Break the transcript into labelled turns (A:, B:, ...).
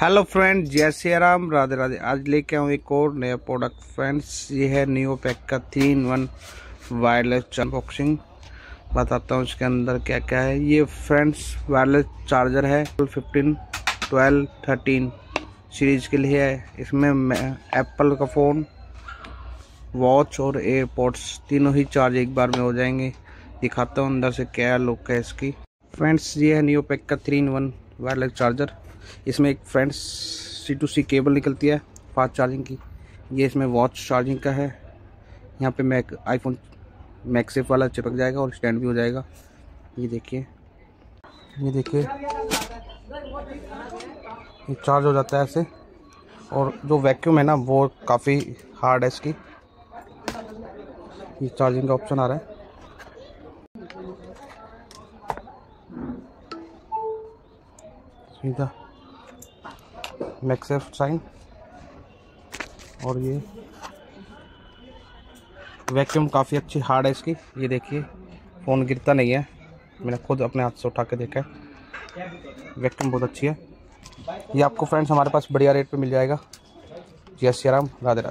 A: Hello friend जय श्री राम राधे राधे। आज लेके आऊँ एक और नया प्रोडक्ट फ्रेंड्स ये है न्यू पैक का three in one wireless unboxing बताता हूँ इसके अंदर क्या क्या है। ये फ्रेंड्स वायरलेस चार्जर है। फिफ्टीन ट्वेल्व थर्टीन सीरीज़ के लिए है। इसमें एप्पल का फ़ोन वॉच और एयरपोर्ट्स तीनों ही चार्ज एक बार में हो जाएँगे। दिखाता हूँ अंदर से क्या लुक है इसकी। फ्रेंड्स ये है न्यू पैक का three in one wireless charger इसमें एक friends C to C cable निकलती है फास्ट चार्जिंग की। ये इसमें वॉच चार्जिंग का है। यहाँ पे मैक आईफोन मैक्सिफ वाला चिपक जाएगा और स्टैंड भी हो जाएगा। ये देखिए। ये देखिए। ये चार्ज हो जाता है ऐसे। और जो वैक्यूम है ना, वो काफ़ी हार्ड है इसकी। ये चार्जिंग का ऑप्शन आ रहा है। सीधा। मैक्सेफ साइन और ये वैक्यूम काफ़ी अच्छी हार्ड है इसकी। ये देखिए फ़ोन गिरता नहीं है। मैंने खुद अपने हाथ से उठा के देखा है। वैक्यूम बहुत अच्छी है। ये आपको फ्रेंड्स हमारे पास बढ़िया रेट पे मिल जाएगा। जय श्री राधे राधे।